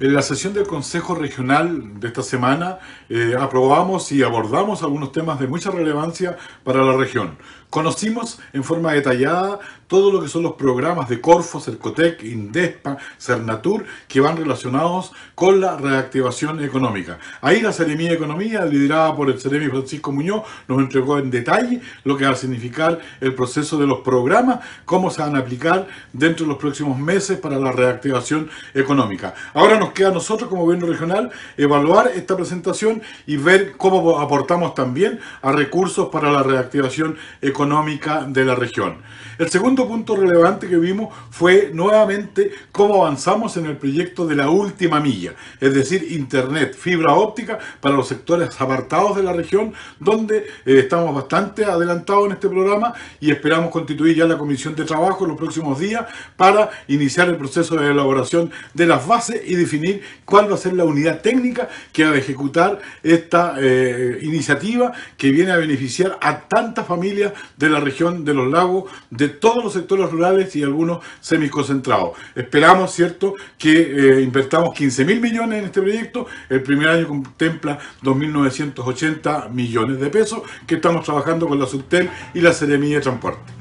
En la sesión del Consejo Regional de esta semana eh, aprobamos y abordamos algunos temas de mucha relevancia para la región. Conocimos en forma detallada todo lo que son los programas de Corfo, Cercotec, Indespa, Cernatur, que van relacionados con la reactivación económica. Ahí la Seremía de Economía, liderada por el Seremi Francisco Muñoz, nos entregó en detalle lo que va a significar el proceso de los programas, cómo se van a aplicar dentro de los próximos meses para la reactivación económica. Ahora nos queda a nosotros como gobierno regional evaluar esta presentación y ver cómo aportamos también a recursos para la reactivación económica de la región. El segundo punto relevante que vimos fue nuevamente cómo avanzamos en el proyecto de la última milla, es decir, Internet, fibra óptica para los sectores apartados de la región, donde eh, estamos bastante adelantados en este programa y esperamos constituir ya la comisión de trabajo en los próximos días para iniciar el proceso de elaboración de las bases y definir cuál va a ser la unidad técnica que va a ejecutar esta eh, iniciativa que viene a beneficiar a tantas familias de la región de los lagos, de todos los sectores rurales y algunos semiconcentrados. Esperamos, ¿cierto?, que eh, invertamos 15 mil millones en este proyecto. El primer año contempla 2.980 millones de pesos que estamos trabajando con la Subtel y la Seremía de Transporte.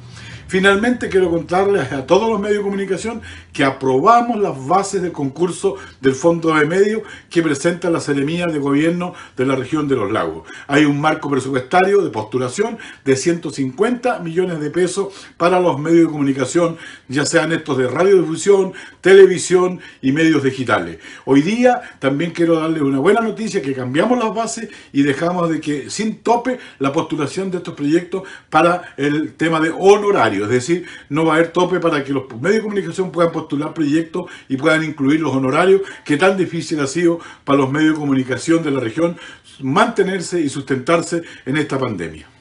Finalmente quiero contarles a todos los medios de comunicación que aprobamos las bases del concurso del Fondo de Medios que presenta la Seremía de Gobierno de la región de los lagos. Hay un marco presupuestario de postulación de 150 millones de pesos para los medios de comunicación, ya sean estos de radiodifusión, televisión y medios digitales. Hoy día también quiero darles una buena noticia que cambiamos las bases y dejamos de que sin tope la postulación de estos proyectos para el tema de honorario es decir, no va a haber tope para que los medios de comunicación puedan postular proyectos y puedan incluir los honorarios, que tan difícil ha sido para los medios de comunicación de la región mantenerse y sustentarse en esta pandemia.